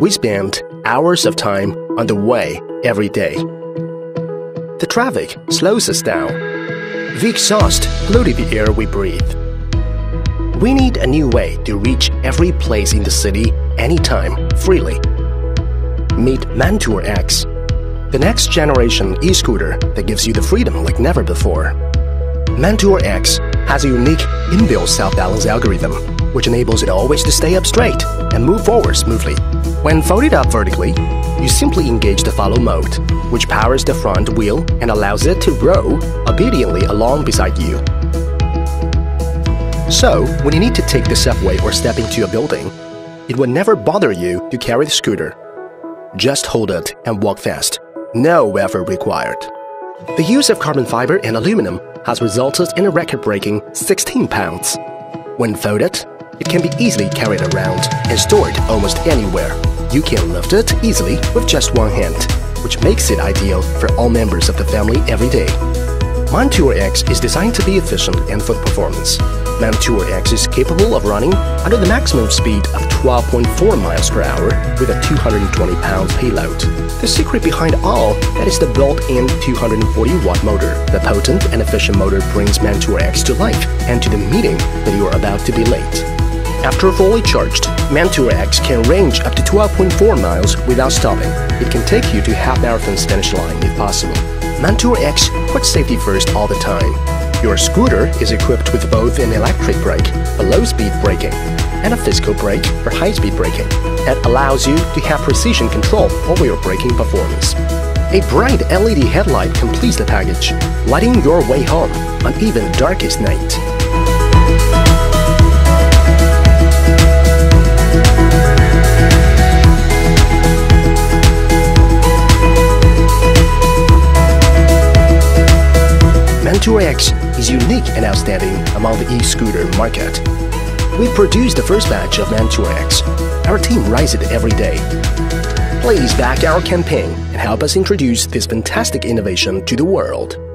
We spend hours of time on the way every day. The traffic slows us down. The exhaust polluted the air we breathe. We need a new way to reach every place in the city anytime, freely. Meet Mantour X, the next generation e-scooter that gives you the freedom like never before. Mantour X has a unique inbuilt self-balance algorithm, which enables it always to stay up straight and move forward smoothly. When folded up vertically, you simply engage the follow mode, which powers the front wheel and allows it to roll obediently along beside you. So, when you need to take the subway or step into a building, it would never bother you to carry the scooter. Just hold it and walk fast. No effort required. The use of carbon fiber and aluminum has resulted in a record-breaking 16 pounds. When folded, it can be easily carried around and stored almost anywhere. You can lift it easily with just one hand, which makes it ideal for all members of the family every day. Mantour X is designed to be efficient and for performance. Mantour X is capable of running under the maximum speed of 12.4 miles per hour with a 220 pound payload. The secret behind all that is the built-in 240 watt motor. The potent and efficient motor brings Mantour X to life and to the meeting that you are about to be late. After fully charged, Mantour X can range up to 12.4 miles without stopping. It can take you to half marathon's finish line if possible. Mantour X puts safety first all the time. Your scooter is equipped with both an electric brake for low-speed braking and a physical brake for high-speed braking that allows you to have precision control over your braking performance. A bright LED headlight completes the package, lighting your way home on even the darkest night. X is unique and outstanding among the e-scooter market. We produce the first batch of Mantour X. Our team rides it every day. Please back our campaign and help us introduce this fantastic innovation to the world.